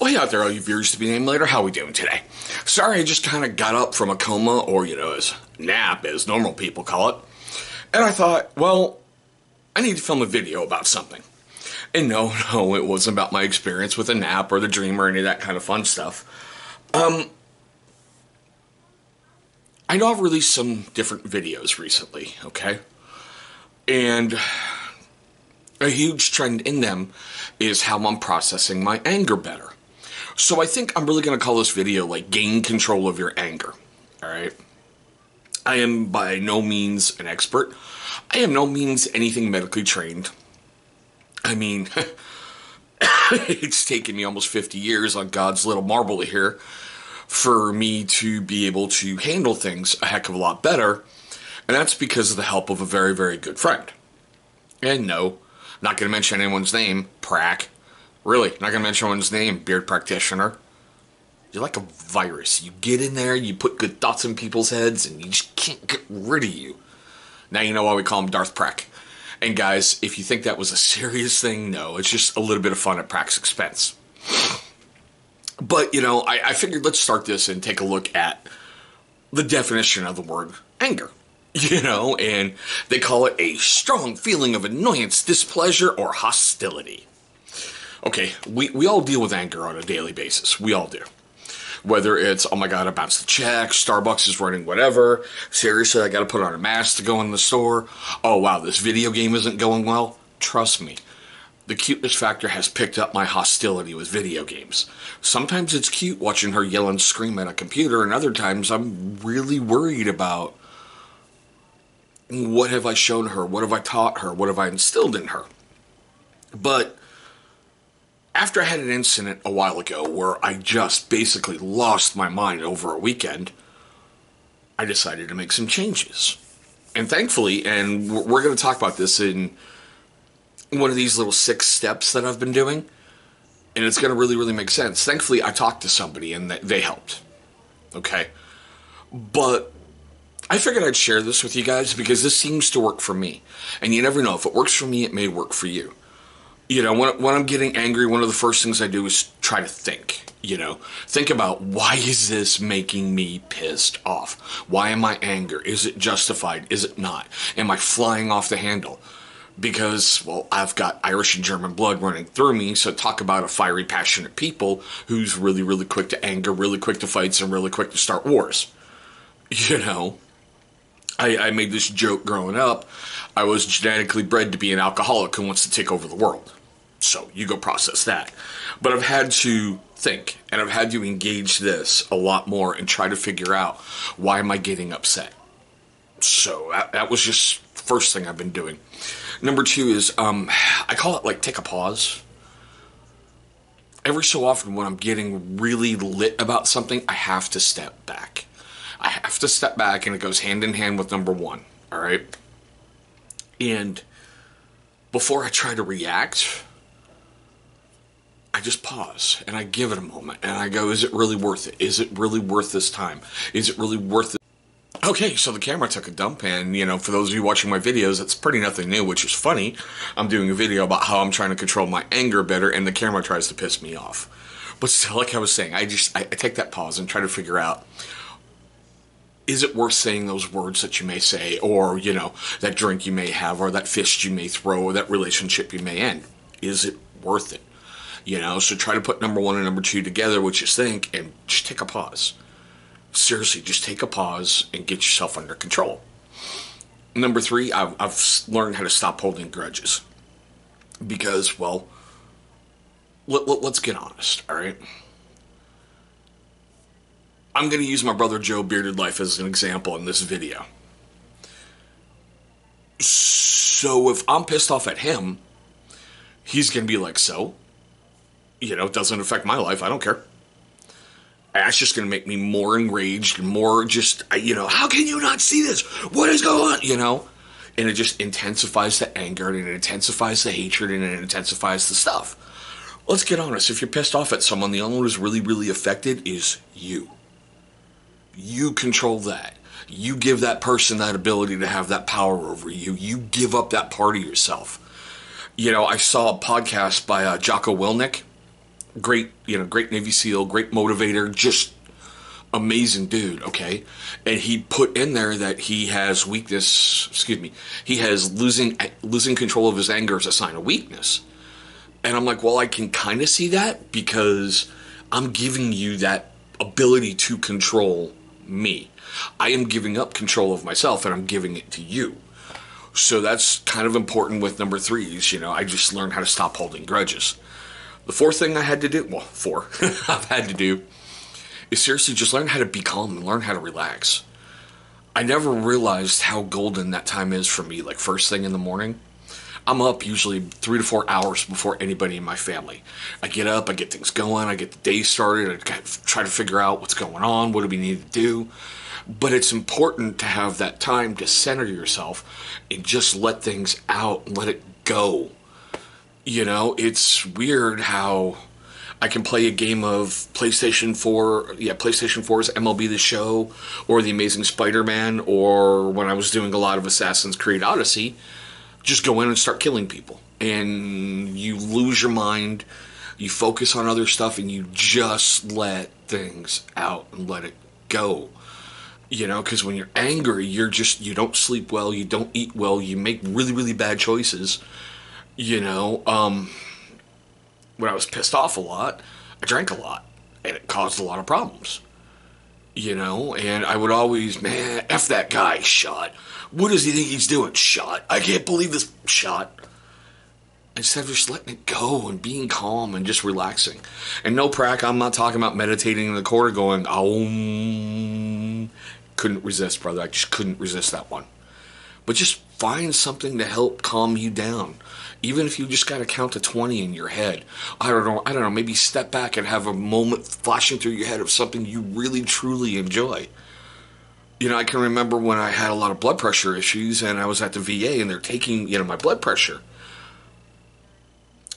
Well, hey out there, all you viewers to be named later. How are we doing today? Sorry, I just kind of got up from a coma, or you know, as nap, as normal people call it. And I thought, well, I need to film a video about something. And no, no, it wasn't about my experience with a nap or the dream or any of that kind of fun stuff. Um, I know I've released some different videos recently, okay? And a huge trend in them is how I'm processing my anger better. So I think I'm really going to call this video like gain control of your anger. All right. I am by no means an expert. I am no means anything medically trained. I mean, it's taken me almost 50 years on God's little marble here for me to be able to handle things a heck of a lot better. And that's because of the help of a very, very good friend. And no, not going to mention anyone's name, Prack. Really, not to mention one's name, beard practitioner. You're like a virus. You get in there, you put good thoughts in people's heads, and you just can't get rid of you. Now you know why we call him Darth Prack. And guys, if you think that was a serious thing, no, it's just a little bit of fun at Prack's expense. But, you know, I, I figured let's start this and take a look at the definition of the word anger. You know, and they call it a strong feeling of annoyance, displeasure, or hostility. Okay, we, we all deal with anger on a daily basis. We all do. Whether it's, oh my god, I bounced the check, Starbucks is running whatever, seriously, I gotta put on a mask to go in the store, oh wow, this video game isn't going well. Trust me, the cuteness factor has picked up my hostility with video games. Sometimes it's cute watching her yell and scream at a computer, and other times I'm really worried about what have I shown her? What have I taught her? What have I instilled in her? But after I had an incident a while ago where I just basically lost my mind over a weekend, I decided to make some changes. And thankfully, and we're going to talk about this in one of these little six steps that I've been doing, and it's going to really, really make sense. Thankfully, I talked to somebody and they helped. Okay. But I figured I'd share this with you guys because this seems to work for me. And you never know. If it works for me, it may work for you. You know, when, when I'm getting angry, one of the first things I do is try to think. You know, think about why is this making me pissed off? Why am I angry? Is it justified? Is it not? Am I flying off the handle? because, well, I've got Irish and German blood running through me. So talk about a fiery, passionate people who's really, really quick to anger, really quick to fights, and really quick to start wars. You know, I, I made this joke growing up. I was genetically bred to be an alcoholic who wants to take over the world. So you go process that. But I've had to think and I've had to engage this a lot more and try to figure out why am I getting upset. So that, that was just first thing I've been doing. Number two is um, I call it like take a pause. Every so often, when I'm getting really lit about something, I have to step back. I have to step back, and it goes hand in hand with number one. All right. And before I try to react, I just pause and I give it a moment and I go, is it really worth it? Is it really worth this time? Is it really worth it? Okay, so the camera took a dump, and you know, for those of you watching my videos, it's pretty nothing new, which is funny. I'm doing a video about how I'm trying to control my anger better, and the camera tries to piss me off. But still, like I was saying, I just I, I take that pause and try to figure out is it worth saying those words that you may say, or you know, that drink you may have, or that fist you may throw, or that relationship you may end? Is it worth it? You know, so try to put number one and number two together, what you think, and just take a pause seriously, just take a pause and get yourself under control. Number three, I've, I've learned how to stop holding grudges. Because, well, let, let, let's get honest, all right? I'm going to use my brother Joe Bearded Life as an example in this video. So if I'm pissed off at him, he's going to be like, so? You know, it doesn't affect my life. I don't care that's just going to make me more enraged more just, you know, how can you not see this? What is going on? You know? And it just intensifies the anger and it intensifies the hatred and it intensifies the stuff. Let's get honest. If you're pissed off at someone, the only one who's really, really affected is you. You control that. You give that person that ability to have that power over you. You give up that part of yourself. You know, I saw a podcast by uh, Jocko Willink great, you know, great Navy SEAL, great motivator, just amazing dude, okay? And he put in there that he has weakness, excuse me, he has losing losing control of his anger as a sign of weakness. And I'm like, well, I can kind of see that because I'm giving you that ability to control me. I am giving up control of myself and I'm giving it to you. So that's kind of important with number three is, you know, I just learned how to stop holding grudges. The fourth thing I had to do, well, four I've had to do, is seriously just learn how to be calm and learn how to relax. I never realized how golden that time is for me, like first thing in the morning. I'm up usually three to four hours before anybody in my family. I get up, I get things going, I get the day started, I try to figure out what's going on, what do we need to do. But it's important to have that time to center yourself and just let things out and let it go. You know, it's weird how I can play a game of PlayStation 4, yeah, PlayStation 4's MLB The Show, or The Amazing Spider Man, or when I was doing a lot of Assassin's Creed Odyssey, just go in and start killing people. And you lose your mind, you focus on other stuff, and you just let things out and let it go you know because when you're angry you're just you don't sleep well you don't eat well you make really really bad choices you know um when i was pissed off a lot i drank a lot and it caused a lot of problems you know and i would always man f that guy shot what does he think he's doing shot i can't believe this shot instead of just letting it go and being calm and just relaxing and no prac i'm not talking about meditating in the corner going oh couldn't resist, brother. I just couldn't resist that one. But just find something to help calm you down. Even if you just got to count to 20 in your head. I don't know, I don't know, maybe step back and have a moment flashing through your head of something you really truly enjoy. You know, I can remember when I had a lot of blood pressure issues and I was at the VA and they're taking, you know, my blood pressure.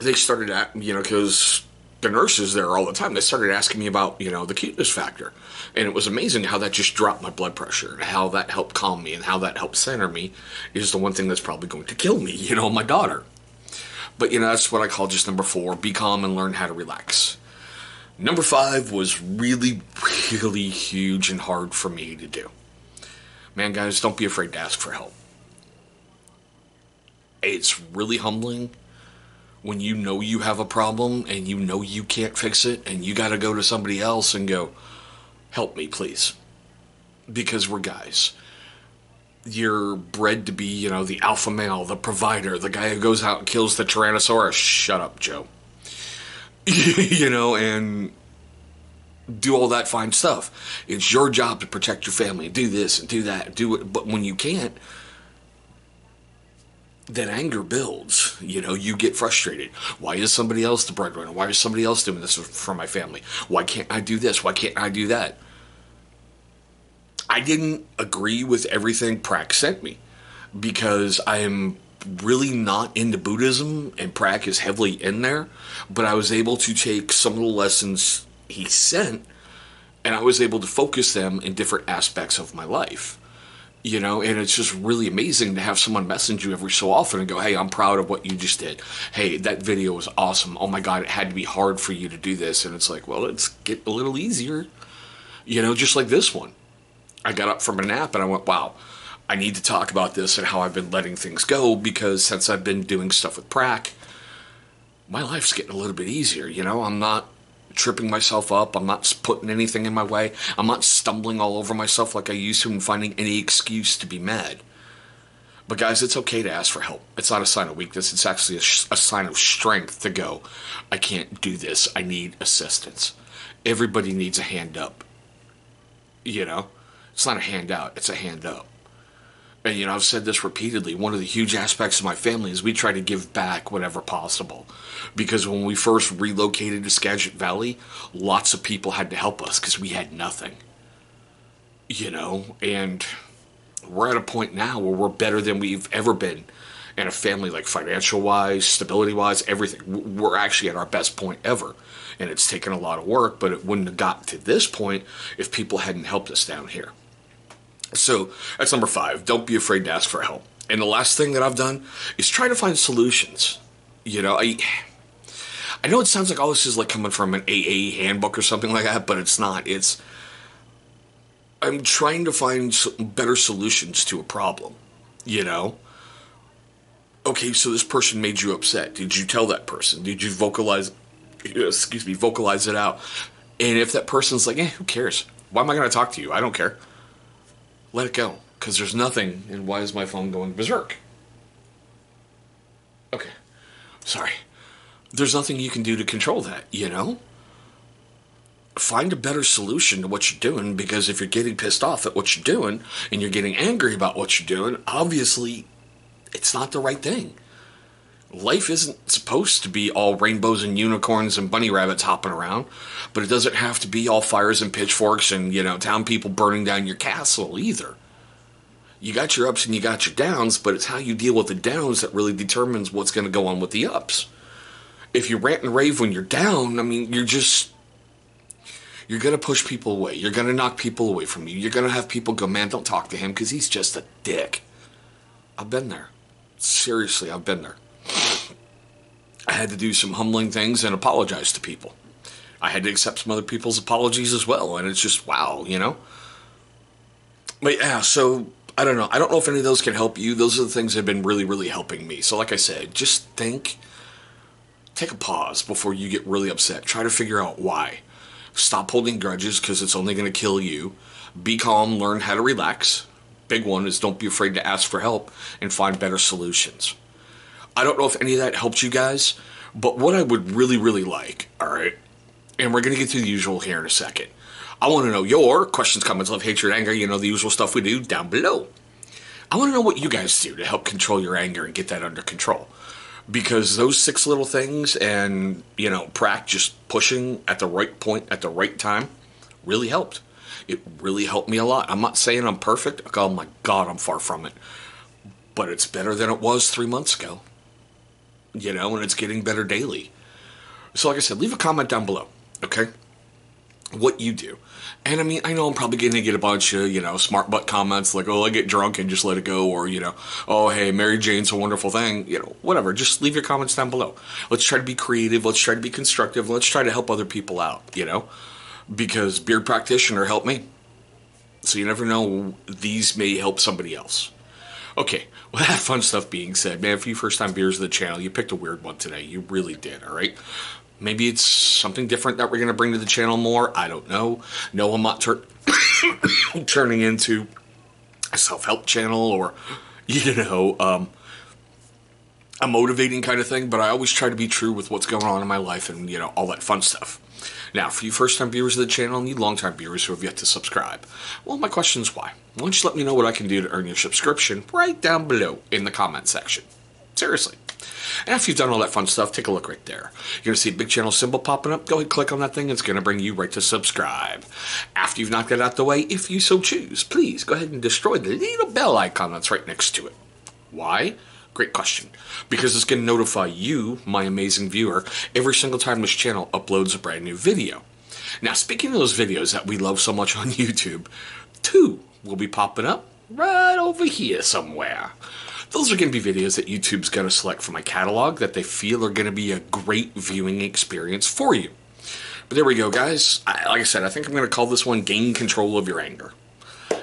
They started at, you know, because the nurses there all the time, they started asking me about, you know, the cuteness factor. And it was amazing how that just dropped my blood pressure and how that helped calm me and how that helped center me is the one thing that's probably going to kill me, you know, my daughter. But, you know, that's what I call just number four be calm and learn how to relax. Number five was really, really huge and hard for me to do. Man, guys, don't be afraid to ask for help. It's really humbling when you know you have a problem and you know you can't fix it and you got to go to somebody else and go, help me, please. Because we're guys. You're bred to be, you know, the alpha male, the provider, the guy who goes out and kills the Tyrannosaurus. Shut up, Joe. you know, and do all that fine stuff. It's your job to protect your family, do this and do that, do it. But when you can't, then anger builds. You know, you get frustrated. Why is somebody else the breadwinner? Why is somebody else doing this for my family? Why can't I do this? Why can't I do that? I didn't agree with everything Prac sent me because I am really not into Buddhism and Prac is heavily in there, but I was able to take some of the lessons he sent and I was able to focus them in different aspects of my life you know and it's just really amazing to have someone message you every so often and go hey i'm proud of what you just did. Hey that video was awesome. Oh my god it had to be hard for you to do this. And it's like well let's get a little easier you know just like this one i got up from a nap and i went wow i need to talk about this and how i've been letting things go because since i've been doing stuff with prac my life's getting a little bit easier you know i'm not tripping myself up. I'm not putting anything in my way. I'm not stumbling all over myself like I used to and finding any excuse to be mad. But guys, it's okay to ask for help. It's not a sign of weakness. It's actually a, sh- a sign of strength to go, I can't do this. I need assistance. Everybody needs a hand up. You know? It's not a handout, it's a hand up and you know, I've said this repeatedly. One of the huge aspects of my family is we try to give back whatever possible. Because when we first relocated to Skagit Valley, lots of people had to help us because we had nothing. You know, and we're at a point now where we're better than we've ever been in a family, like financial wise, stability wise, everything. We're actually at our best point ever. And it's taken a lot of work, but it wouldn't have got to this point if people hadn't helped us down here. So that's number five. Don't be afraid to ask for help. And the last thing that I've done is try to find solutions. You know, I I know it sounds like all this is like coming from an AA handbook or something like that, but it's not. It's I'm trying to find better solutions to a problem. You know. Okay, so this person made you upset. Did you tell that person? Did you vocalize? Excuse me, vocalize it out. And if that person's like, "Eh, who cares? Why am I going to talk to you? I don't care." Let it go, because there's nothing. And why is my phone going berserk? Okay, sorry there's nothing you can do to control that, you know? Find a better solution to what you're doing because if you're getting pissed off at what you're doing and you're getting angry about what you're doing, obviously it's not the right thing. Life isn't supposed to be all rainbows and unicorns and bunny rabbits hopping around, but it doesn't have to be all fires and pitchforks and, you know, town people burning down your castle either. You got your ups and you got your downs, but it's how you deal with the downs that really determines what's going to go on with the ups if you rant and rave when you're down, I mean, you're just you're gonna push people away. You're gonna knock people away from you. You're gonna have people go, man, don't talk to him because he's just a dick. I've been there. Seriously, I've been there. I had to do some humbling things and apologize to people. I had to accept some other people's apologies as well, and it's just wow, you know. But yeah, so I don't know. I don't know if any of those can help you. Those are the things that have been really, really helping me. So, like I said, just think take a pause before you get really upset. Try to figure out why. Stop holding grudges because it's only going to kill you. Be calm, learn how to relax. Big one is don't be afraid to ask for help and find better solutions. I don't know if any of that helped you guys, but what I would really, really like, all right, and we're going to get to the usual here in a second. I want to know your questions, comments, love, hatred, anger, you know, the usual stuff we do down below. I want to know what you guys do to help control your anger and get that under control. Because those six little things and you know prac just pushing at the right point at the right time really helped. It really helped me a lot. I'm not saying i'm perfect. Oh my god i'm far from it. But it's better than it was three months ago you know and it's getting better daily so like i said leave a comment down below okay what you do and I mean, I know I'm probably going to get a bunch of, you know, smart butt comments like, oh, I get drunk and just let it go, or, you know, oh, hey, Mary Jane's a wonderful thing, you know, whatever. Just leave your comments down below. Let's try to be creative. Let's try to be constructive. Let's try to help other people out, you know, because beard practitioner helped me. So you never know, these may help somebody else. Okay, well, that fun stuff being said, man, for you first time viewers of the channel, you picked a weird one today. You really did, all right? Maybe it's something different that we're going to bring to the channel more. I don't know. No, I'm not tur- turning into a self help channel or, you know, um, a motivating kind of thing, but I always try to be true with what's going on in my life and, you know, all that fun stuff. Now, for you first time viewers of the channel and you long time viewers who have yet to subscribe, well, my question is why? Why don't you let me know what I can do to earn your subscription right down below in the comment section? Seriously. And after you've done all that fun stuff, take a look right there. You're going to see a big channel symbol popping up. Go ahead, and click on that thing. It's going to bring you right to subscribe. After you've knocked that out the way, if you so choose, please go ahead and destroy the little bell icon that's right next to it. Why? Great question. Because it's going to notify you, my amazing viewer, every single time this channel uploads a brand new video. Now, speaking of those videos that we love so much on YouTube, two will be popping up right over here somewhere. Those are going to be videos that YouTube's going to select from my catalog that they feel are going to be a great viewing experience for you. But there we go, guys. I, like I said, I think I'm going to call this one Gain Control of Your Anger.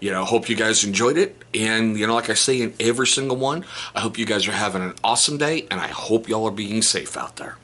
You know, hope you guys enjoyed it. And, you know, like I say in every single one, I hope you guys are having an awesome day, and I hope y'all are being safe out there.